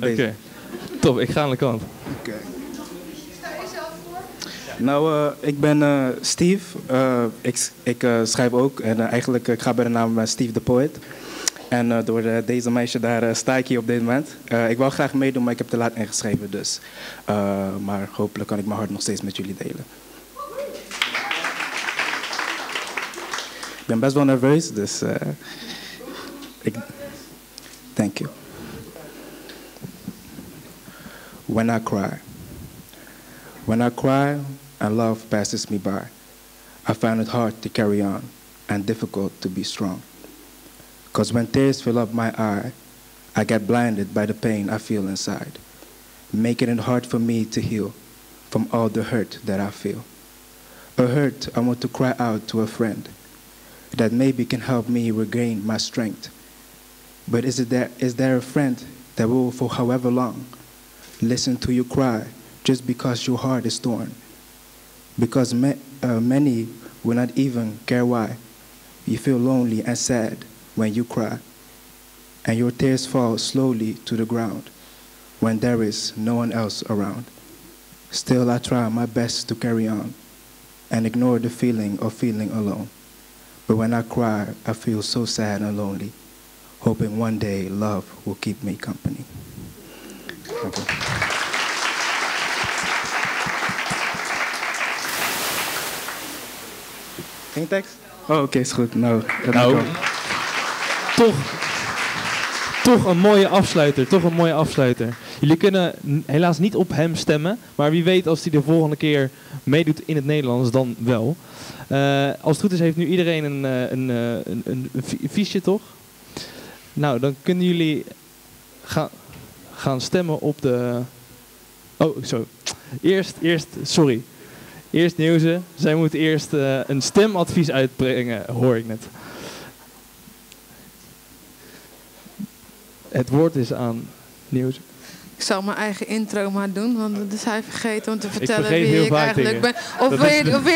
Deze. Oké. Top, ik ga aan de kant. Oké. Nou, eh, ik ben eh, Steve. Eh, ik ik eh, schrijf ook. En eigenlijk, ik ga bij de naam Steve the Poet. En eh, door deze meisje daar eh, sta ik hier op dit moment. Eh, ik wou graag meedoen, maar ik heb te laat ingeschreven. Dus. Eh, maar hopelijk kan ik mijn hart nog steeds met jullie delen. Ik ben best wel nerveus, dus... eh, ik... Thank you. When I cry. When I cry and love passes me by, I find it hard to carry on and difficult to be strong. Because when tears fill up my eye, I get blinded by the pain I feel inside, making it hard for me to heal from all the hurt that I feel. A hurt I want to cry out to a friend that maybe can help me regain my strength. But is, it there, is there a friend that will, for however long, listen to you cry just because your heart is torn? Because ma- uh, many will not even care why. You feel lonely and sad when you cry, and your tears fall slowly to the ground when there is no one else around. Still, I try my best to carry on and ignore the feeling of feeling alone. But when I cry, I feel so sad and lonely, hoping one day love will keep me company. You. Geen tekst? Oh, oké, is goed. Nou, dat Nou, toch, toch een mooie afsluiter. Toch een mooie afsluiter. Jullie kunnen helaas niet op hem stemmen. Maar wie weet als hij de volgende keer meedoet in het Nederlands, dan wel. Eh, als het goed is heeft nu iedereen een, eh, een, eh, een, een, een fi- fiche, toch? Nou, dan kunnen jullie gaan, gaan stemmen op de... Oh, zo. Eerst, eerst, sorry. Eerst Nieuwse. Zij moet eerst eh, een stemadvies uitbrengen, hoor ik net. Het woord is aan Nieuws. Ik zal mijn eigen intro maar doen, want dat is hij vergeten om te vertellen wie ik eigenlijk dingen. ben. Of Dat wil, is je, de- of wil je